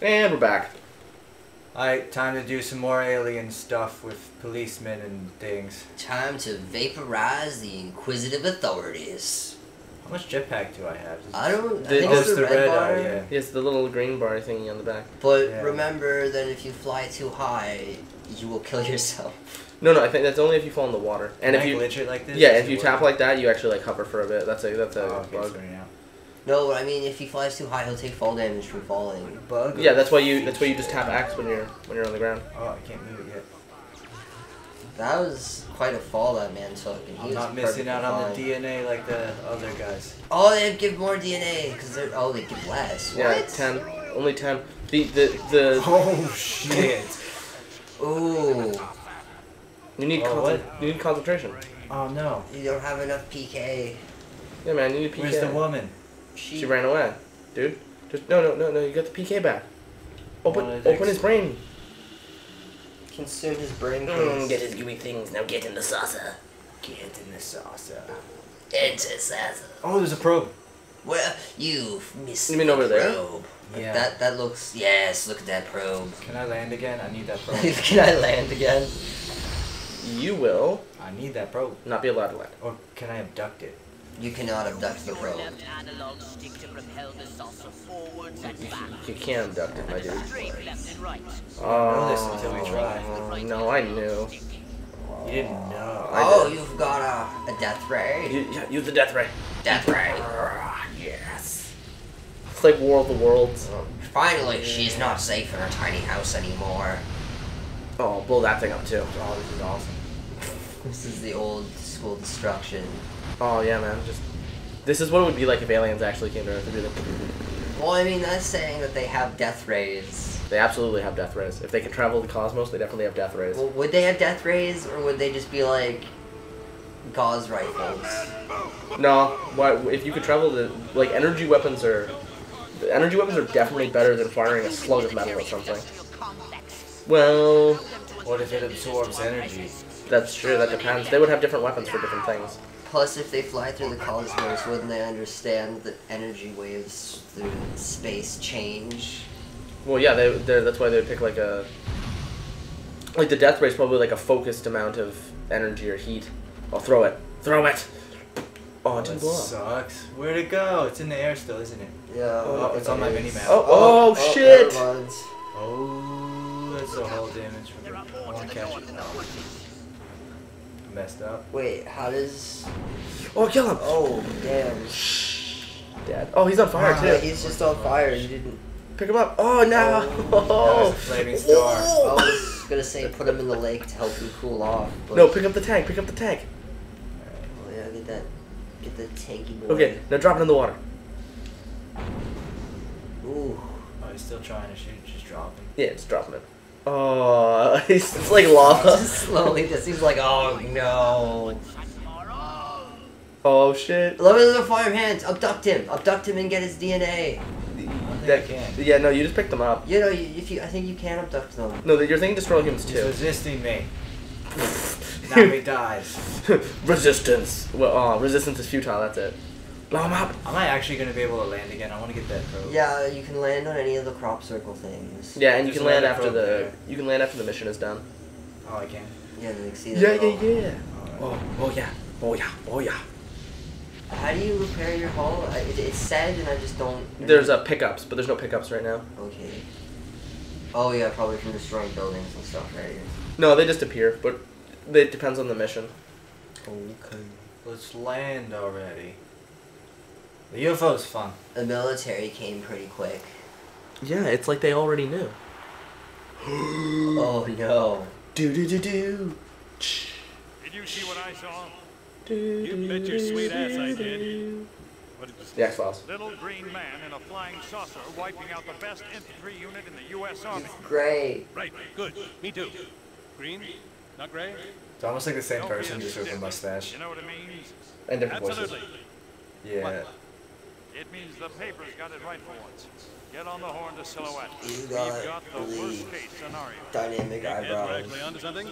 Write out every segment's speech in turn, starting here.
And we're back. Alright, time to do some more alien stuff with policemen and things. Time to vaporize the inquisitive authorities. How much jetpack do I have? I don't. I The- think it's it's the, the red, red bar. eye, yeah. Yes, the little green bar thingy on the back. But Yeah. remember that if you fly too high, you will kill yourself. No, no, I think that's only if you fall in the water. And Can if I you glitch it like this? yeah, if you work? tap like that, you actually like hover for a bit. That's a that's a Oh, okay, bug. sorry now. No, I mean if he flies too high, he'll take fall damage from falling. Bug? Yeah, that's why you that's why you just tap X when you're when you're on the ground. Oh, I can't move it yet. That was quite a fall that man took, and he I'm not missing out on the. DNA like the other guys. Oh, they give more DNA because they're oh they give less. Yeah, What? ten, only ten. The the the Oh shit! Ooh, you need Oh, concent- you need concentration. Oh no! you don't have enough PK. Yeah, man, you need PK. Where's the woman? She ran away, dude. Just no no no no. You got the PK back. Open open his brain. Consume his brain. Mm, get his gooey things. Now get in the saucer. Get in the saucer. Into saucer. Oh, there's a probe. Well, you've missed You mean the over there? probe. Yeah. That that looks yes. Look at that probe. Can I land again? I need that probe. Can I land again? You will I need that probe. not be allowed to land. Or can I abduct it? You cannot abduct the probe. Left stick to propel the saucer forwards and back. You can abduct it, my dude. Straight left and right. Oh, this until we try. no, I knew. You didn't know. I Oh, did. you've got a, a death ray. You, yeah, use the death ray. Death ray. Yes. It's like War of the Worlds. Finally, she's not safe in her tiny house anymore. Oh, blow that thing up too. Oh, this is awesome. This is the old school destruction. Oh yeah, man. Just this is what it would be like if aliens actually came to Earth. It'd be Well, I mean, that's saying that they have death rays. They absolutely have death rays. If they can travel the cosmos, they definitely have death rays. Well, would they have death rays, or would they just be like gauss rifles? No, why? If you could travel the like energy weapons are, the energy weapons are definitely better than firing a slug of metal or something. Well, What if it absorbs energy? that's true. That depends. They would have different weapons for different things. Plus, if they fly through the cosmos, wouldn't they understand that energy waves through space change? Well, yeah, they that's why they would pick like a like the death ray is probably like a focused amount of energy or heat. I'll throw it. Throw it. Oh, it didn't blow up. sucks. Where'd it go? It's in the air still, isn't it? Yeah. Oh, it's on my mini map. Oh, oh, oh, oh shit! never mind. Oh, that's a whole damage from it. I want to catch it. No. Messed up. Wait, how does? Oh, kill him. Oh, damn. Dead. Oh, he's on fire Ah, too. he's just on fire. You didn't. Pick him up. Oh no. Oh, was a flaming star. I was gonna say put him in the lake to help him cool off. But No, pick up the tank. Pick up the tank. Oh, yeah, get that, get the tanky boy. Okay, now drop it in the water. Ooh. Oh, he's still trying to shoot. Just drop him. Yeah, just drop him in. Oh, he's it's like lava. Just slowly, just seems like, oh no. Oh shit. Look at the fire hands. Abduct him. Abduct him and get his DNA. I don't That- can. Yeah, no, you just picked them up. You know, if you, I think you can abduct them. No, you're thinking destroy humans He's too. resisting me. now he dies. resistance. Well, oh, resistance is futile. That's it. Blow him up. Am I actually gonna be able to land again? I want to get that probe. Yeah, you can land on any of the crop circle things. Yeah, and you can land another after the there. you can land after the mission is done. Oh, I can. Yeah, like see the Yeah, yeah, little- yeah. Alright. Oh, oh yeah, oh yeah, oh yeah. How do you repair your hull? I- It, it's said, and I just don't. There's uh, pickups, but there's no pickups right now. Okay. Oh yeah, probably from destroying buildings and stuff, right? No, they just appear, but it depends on the mission. Okay. Let's land already. The UFO's fun. The military came pretty quick. Yeah, it's like they already knew. Oh no. Do do do do. Did you see what I saw? Do, You bet your sweet ass I did. do. What did you The X Files. Little green man in a flying saucer wiping out the best infantry unit in the U.S. Army. Great. Right, good. Me too. Green? Not gray? It's almost like the same Don't person, just with a mustache. You know what it means? And different voices. Yeah. What? It means the paper's got it right for once. Get on the horn to Silhouette. You We've got got the really worst case scenario. Dynamic eyebrows. Directly onto something?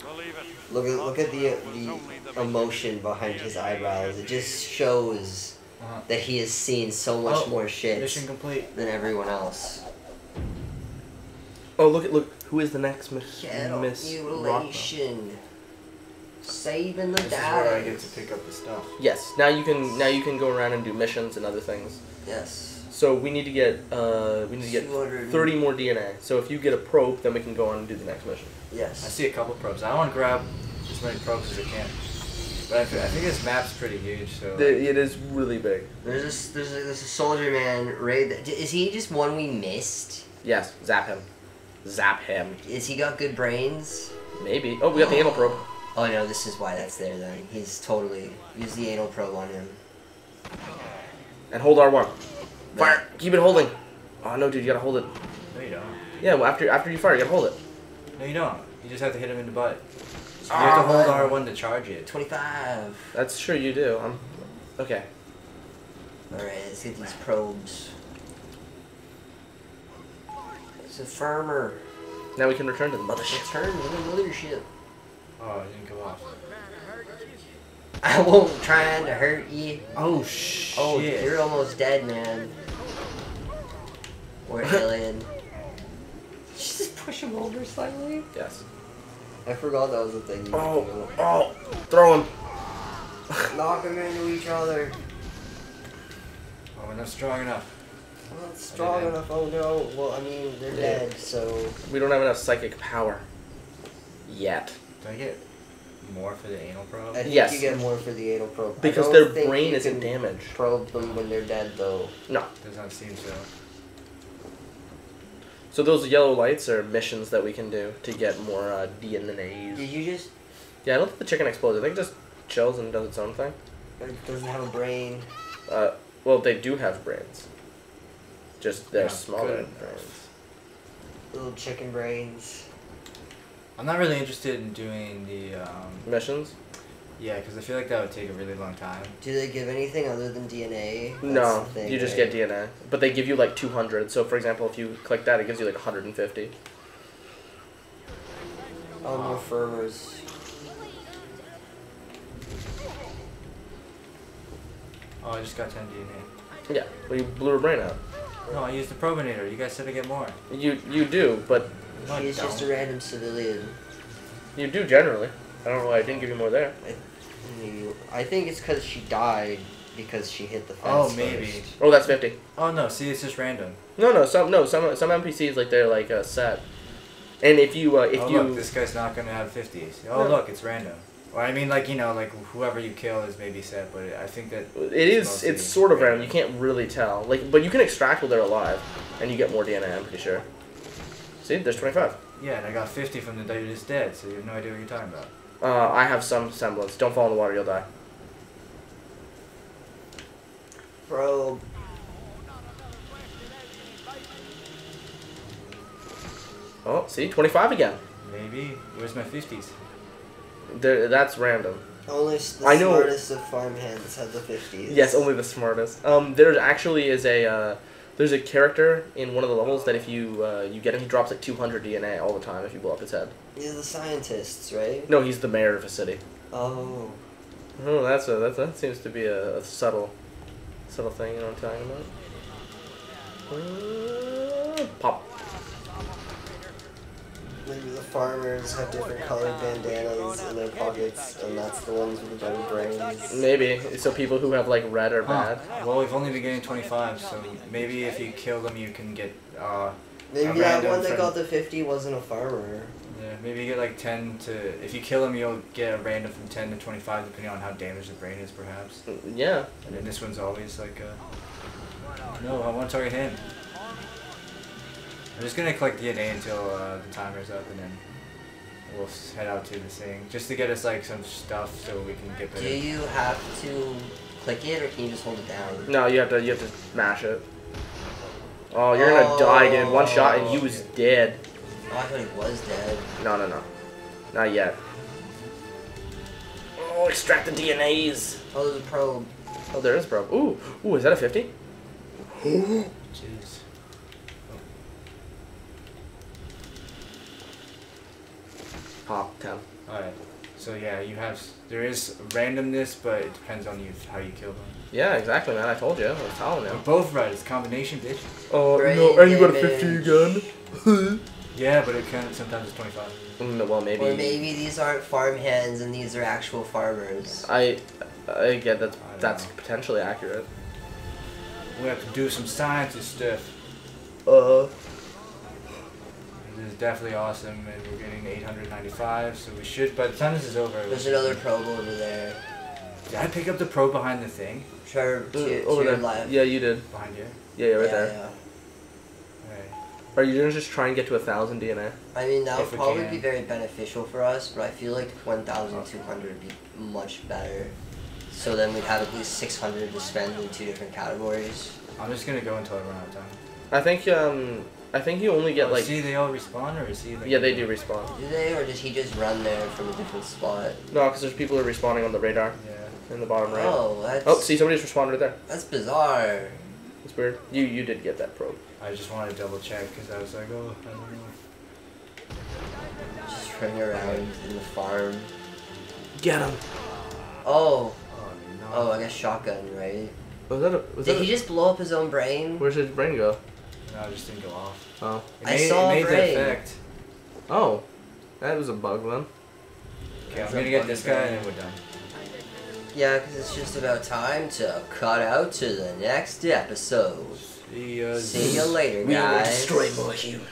Believe it. Look at look at the the emotion behind his eyebrows. It just shows Uh-huh. that he has seen so much Oh, more shit Mission complete. than everyone else. Oh, look at look. Who is the next Miss Ghetto Miss Rockwell? Mutilation. Saving the This is where I get to pick up the stuff. Yes. Now you can now you can go around and do missions and other things. Yes. So we need to get uh we need to get 200. thirty more DNA. So if you get a probe, then we can go on and do the next mission. Yes. I see a couple probes. I want to grab as many probes as I can. But I, thi- I think this map's pretty huge, so. The, it is really big. There's this. There's a, there's a soldier man. Raid. that- Is he just one we missed? Yes. Zap him. Zap him. Is he got good brains? Maybe. Oh, we got the anal probe. Oh no, this is why that's there then. He's totally use the anal probe on him. And hold R one. Fire. Keep it holding. Oh no, dude, you gotta hold it. no, you don't. Yeah. Well, after after you fire, you gotta hold it. No, you don't. You just have to hit him in the butt. You have to ah, hold R1 to charge it. Twenty-five. That's true, you do. I'm. Okay. All right, let's get these probes. It's a farmer. Now we can return to the mothership. Return to the mothership. Oh, it didn't go off. I won't trying to hurt you. Oh, oh shit. Oh, you're almost dead, man. Or alien. you Just push him over slightly. Yes. I forgot that was a thing. You Oh. Oh. Throw him. Knock them into each other. Oh, we're not strong enough. Well, it's strong enough. Oh no. Well, I mean, they're Yeah. dead, so. We don't have enough psychic power. Yet. Do I get more for the anal probe? I think Yes. you get more for the anal probe. Because their brain you isn't can damaged. Probe them when they're dead, though. No. Does not seem so. So those yellow lights are missions that we can do to get more uh, DNAs. Did you just? Yeah, I don't think the chicken explodes. I think it just chills and does its own thing. It doesn't have a brain. Uh, well, they do have brains. Just they're Yeah, smaller brains. Little chicken brains. I'm not really interested in doing the, um, Missions? yeah, because I feel like that would take a really long time. Do they give anything other than DNA? That's no, thing, you just right? get DNA. But they give you like 200. So, for example, if you click that, it gives you like 150. Oh, more firmers. Oh, I just got 10 DNA. Yeah, well, you blew her brain out. No, I used the probinator. You guys said to get more. You you do, but No, I She's just a random civilian. you do generally. I don't know why I didn't give you more there. You- I think it's because she died because she hit the fence. Oh, maybe. first. Oh, that's 50. Oh, no, see, it's just random. No, no, some no some some NPCs like they're like uh, set. And if you uh, if oh, you look, this guy's not going to have 50s. Oh, No. look, it's random. Or, I mean, like, you know, like, whoever you kill is maybe set, but I think that... It is. It's sort of random. You can't really tell. Like, but you can extract while they're alive, and you get more DNA. I'm pretty sure. See, there's 25. Yeah, and I got 50 from the dude who's dead, so you have no idea what you're talking about. Uh, I have some semblance. Don't fall in the water, you'll die. Probe. Oh, see, 25 again. Maybe. Where's my 50s? There, that's random. Only the I know- smartest of farmhands have the 50s. Yes, only the smartest. Um, there actually is a uh, there's a character in one of the levels that if you uh, you get him, he drops like 200 DNA all the time if you blow up his head. He's the scientists, right? No, he's the mayor of a city. Oh. Oh, that's a that that seems to be a, a subtle subtle thing. You know what I'm talking about? Uh, pop. Maybe the farmers have different colored bandanas in their pockets, and that's the ones with the better brains. Maybe so. People who have like red are Huh. bad. Well, we've only been getting 25, so maybe if you kill them, you can get, uh, Maybe that random one that got the 50 wasn't a farmer. yeah, maybe you get like 10 to, if you kill them, you'll get a random from 10 to 25, depending on how damaged the brain is, perhaps. Yeah. And then this one's always like, uh, no, I want to target him. I'm just gonna collect DNA until uh, the timer's up, and then we'll head out to the thing, just to get us like some stuff so we can get Do better. you have to click it, or can you just hold it down? No, you have to you have to smash it. Oh, you're gonna die, dude. One shot and he was Oh. dead. Oh, I thought he was dead. No, no, no. Not yet. Oh, extract the DNAs. Oh, there's a probe. Oh, there is, bro. Ooh, ooh, is that a 50? Jeez. Pop, 10. Alright. So yeah, you have there is randomness, but it depends on you how you kill them. Yeah, exactly, man. I told you. I was telling We're you. both right. It's combination, bitch. Oh Brain no! And you got a damage. 50 gun. Yeah, but it can sometimes it's 25. Mm, well, maybe. Or maybe these aren't farm hands and these are actual farmers. I, I get that. I That's know. potentially accurate. We have to do some scientist stuff. Uh. This is definitely awesome, and we're getting 895, so we should. By the time this is over, There's another probe over there. Did I pick up the probe behind the thing? Trevor, to, to over your there. left. Yeah, you did. Behind you? Yeah, yeah, right yeah, there. yeah. Right. Are you gonna just try and get to a thousand DNA? I mean, that would If we probably can. be very beneficial for us, but I feel like 1,200 would be much better. So then we'd have at least 600 to spend in two different categories. I'm just gonna go until I run out of time. I think um, I think you only get oh, like. see, they all respawn, or is he? Like, Yeah, they do respawn. Do they, or does he just run there from a different spot? No, because there's people who are respawning on the radar Yeah. in the bottom right. Oh, that's Oh, see, somebody just respawned right there. that's bizarre. It's weird. You you did get that probe. I just wanted to double check because I was like, oh, I don't know. Just running around in the farm. Get him. Oh, Oh no. oh, I guess shotgun, right? Was that a? Was Did that he a, just blow up his own brain? Where's his brain go? No, it just didn't go off. Oh. It I made, saw it made brain. the effect. Oh. That was a bug then. Okay, I'm gonna get this guy and then we're done. Yeah, because it's just about time to cut out to the next episode. See ya. See you later, guys. We will guys. destroy more humans.